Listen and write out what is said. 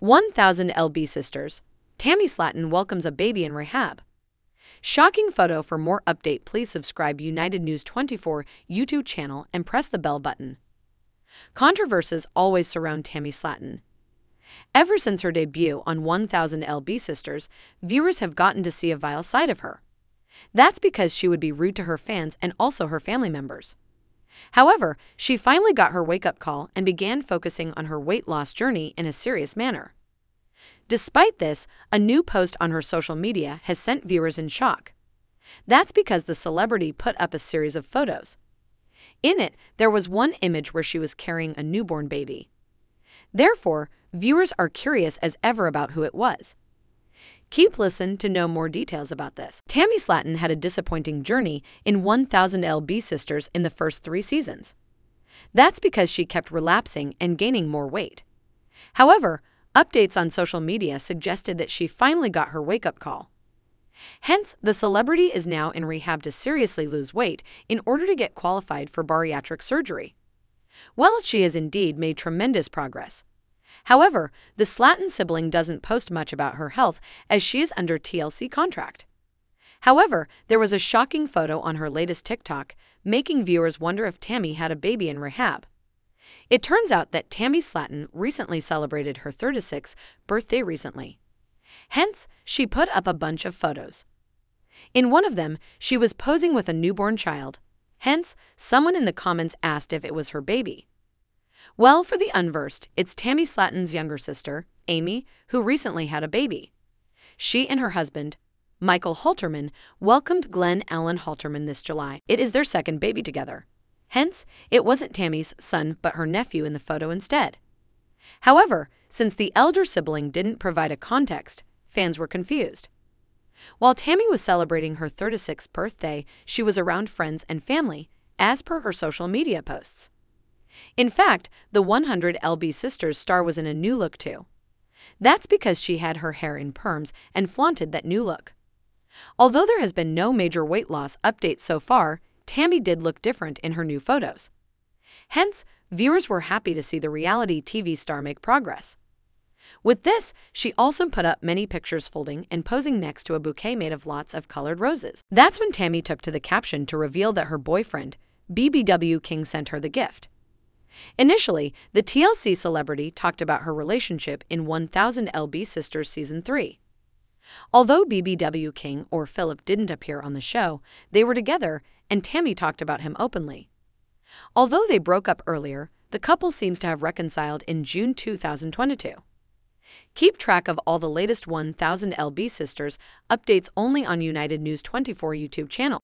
1000 LB Sisters. Tammy Slaton welcomes a baby in rehab. Shocking photo for more update please subscribe United News 24 YouTube channel and press the bell button. Controversies always surround Tammy Slaton. Ever since her debut on 1000 LB Sisters, viewers have gotten to see a vile side of her. That's because she would be rude to her fans and also her family members. However, she finally got her wake up call and began focusing on her weight loss journey in a serious manner. Despite this, a new post on her social media has sent viewers in shock. That's because the celebrity put up a series of photos. In it, there was one image where she was carrying a newborn baby. Therefore, viewers are curious as ever about who it was. Keep listening to know more details about this. Tammy Slaton had a disappointing journey in 1000 LB Sisters in the first three seasons. That's because she kept relapsing and gaining more weight. However, updates on social media suggested that she finally got her wake-up call. Hence, the celebrity is now in rehab to seriously lose weight in order to get qualified for bariatric surgery. Well, she has indeed made tremendous progress. However, the Slaton sibling doesn't post much about her health as she is under TLC contract. However, there was a shocking photo on her latest TikTok, making viewers wonder if Tammy had a baby in rehab. It turns out that Tammy Slaton recently celebrated her 36th birthday recently. Hence, she put up a bunch of photos. In one of them, she was posing with a newborn child. Hence, someone in the comments asked if it was her baby. Well, for the unversed, it's Tammy Slaton's younger sister, Amy, who recently had a baby. She and her husband, Michael Halterman, welcomed Glenn Allen Halterman this July. It is their second baby together. Hence, it wasn't Tammy's son but her nephew in the photo instead. However, since the elder sibling didn't provide a context, fans were confused. While Tammy was celebrating her 36th birthday, she was around friends and family, as per her social media posts. In fact, the 100 LB Sisters star was in a new look too. That's because she had her hair in perms and flaunted that new look. Although there has been no major weight loss update so far, Tammy did look different in her new photos. Hence, viewers were happy to see the reality TV star make progress. With this, she also put up many pictures folding and posing next to a bouquet made of lots of colored roses. That's when Tammy took to the caption to reveal that her boyfriend, BBW King, sent her the gift. Initially, the TLC celebrity talked about her relationship in 1000 LB Sisters Season 3. Although BBW King or Philip didn't appear on the show, they were together and Tammy talked about him openly. Although they broke up earlier, the couple seems to have reconciled in June 2022. Keep track of all the latest 1000 LB Sisters updates only on United News 24 YouTube channel.